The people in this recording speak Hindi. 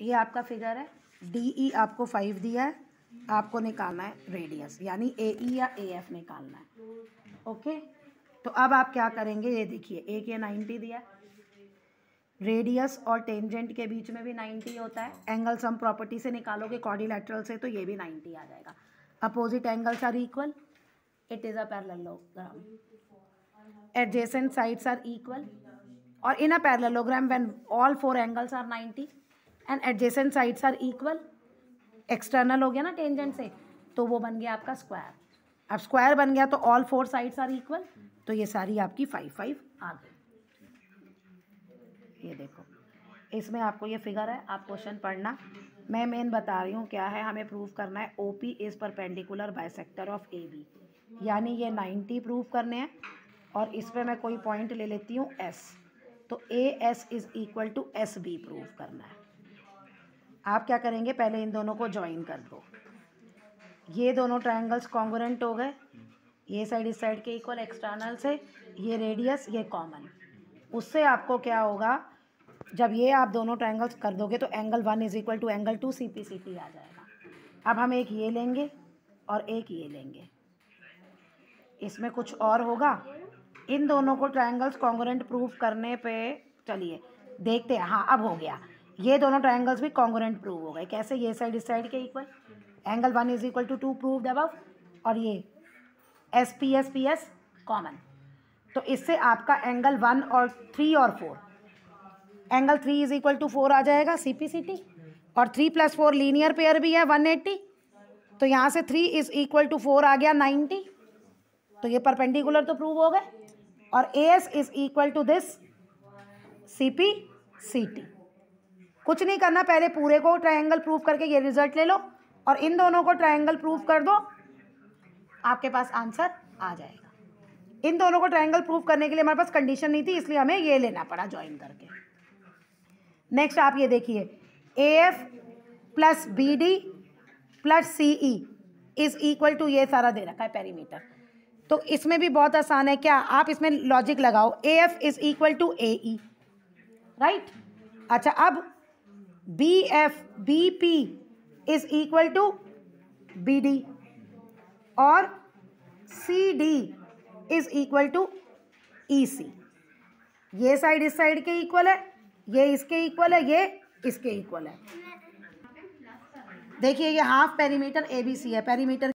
ये आपका फिगर है। डी ई e आपको फाइव दिया है। आपको निकालना है रेडियस यानी ए ई e या ए एफ़ निकालना है। ओके तो अब आप क्या करेंगे, ये देखिए, एक ये नाइन्टी दिया रेडियस और टेंजेंट के बीच में भी नाइन्टी होता है। एंगल सम प्रॉपर्टी से निकालोगे कॉर्डिलेटरल से तो ये भी नाइन्टी आ जाएगा। Opposite angles are equal it is a parallelogram adjacent sides are equal और in a parallelogram when all four angles are 90 and adjacent sides are equal external हो गया ना टेंजेंट से तो वो बन गया आपका स्क्वायर अब स्क्वायर बन गया तो all four sides are equal तो ये सारी आपकी फाइव फाइव आ गई. ये देखो. इसमें आपको ये फिगर है, आप क्वेश्चन पढ़ना. मैं मेन बता रही हूँ क्या है, हमें प्रूव करना है O P is perpendicular bisector of A B यानी ये नाइन्टी प्रूव करने हैं, और इस पर मैं कोई पॉइंट ले लेती हूँ एस तो A S is equal to S B prove करना है. आप क्या करेंगे? पहले इन दोनों को ज्वाइन कर दो। ये दोनों ट्रायंगल्स कॉन्गोरेंट हो गए। ये साइड इस साइड के इक्वल एक्सटर्नल से। ये रेडियस ये कॉमन उससे आपको क्या होगा? जब ये आप दोनों ट्रायंगल्स कर दोगे तो angle one is equal to angle two C P C T आ जाएगा। अब हम एक ये लेंगे और एक ये लेंगे। इसमें कुछ और होगा? इन दोनों को ट्रायंगल्स कॉन्गोरेंट प्रूव करने पे, चलिए, देखते हैं। हाँ अब हो गया। ये दोनों ट्रायंगल्स भी कॉन्गोरेंट प्रूव हो गए। कैसे ये साइड इस साइड के equal angle one is equal to two prove above और ये S P S P S common तो इससे आपका एंगल वन और थ्री और four angle three is equal to four आ जाएगा सी पी सी टी और three plus four linear pair भी है वन एट्टी तो यहाँ से three is equal to four आ गया नाइन्टी तो ये परपेंडिकुलर तो प्रूव हो गए। और A S is equal to this C P C T कुछ नहीं करना, पहले पूरे को ट्रायंगल प्रूफ करके ये रिज़ल्ट ले लो और इन दोनों को ट्रायंगल प्रूफ कर दो। आपके पास आंसर आ जाएगा। इन दोनों को ट्रायंगल प्रूफ करने के लिए हमारे पास कंडीशन नहीं थी, इसलिए हमें ये लेना पड़ा ज्वाइन करके। नेक्स्ट आप ये देखिए A F plus B D plus C E is equal to ये सारा दे रखा है पेरीमीटर तो इसमें भी बहुत आसान है, क्या आप इसमें लॉजिक लगाओ? A F is equal to A E right अच्छा अब B F B P is equal to B D और C D is equal to E C ये साइड इस साइड के इक्वल है, ये इसके इक्वल है, ये इसके इक्वल है। देखिए ये half perimeter A B C है पेरीमीटर